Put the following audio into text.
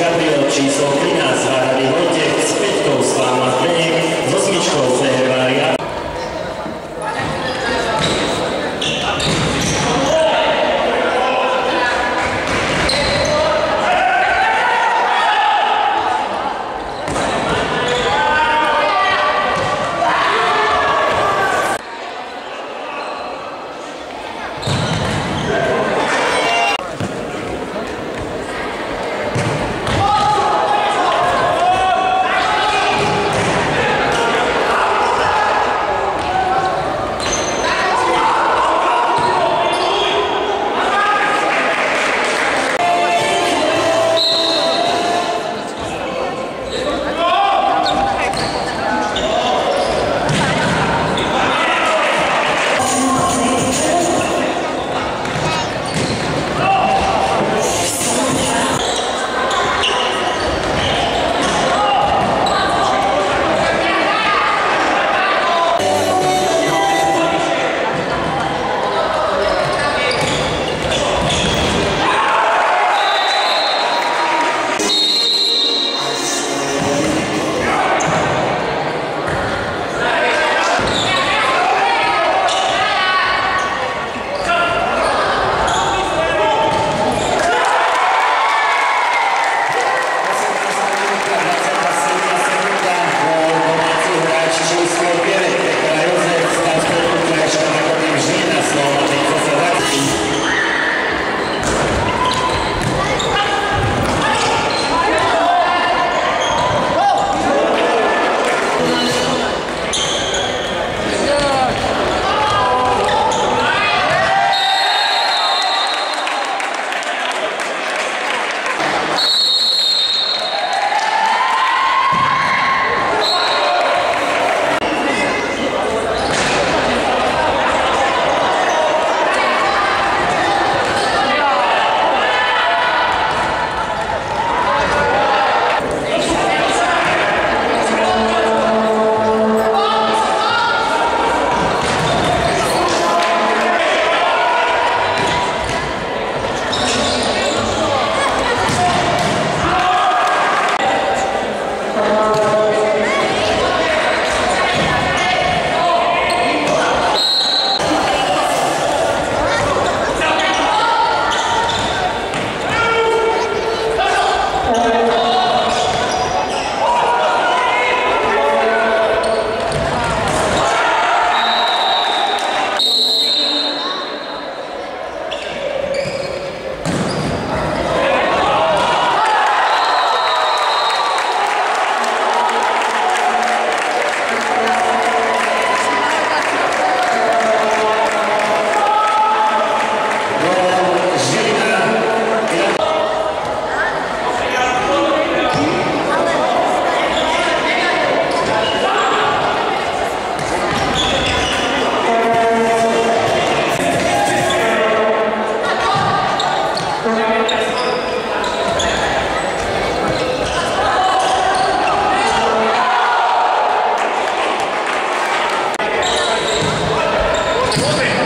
Gabriel číslo 13 Váravý Vojtech s Peťkou Sláma Zdeněk, ¡Corre!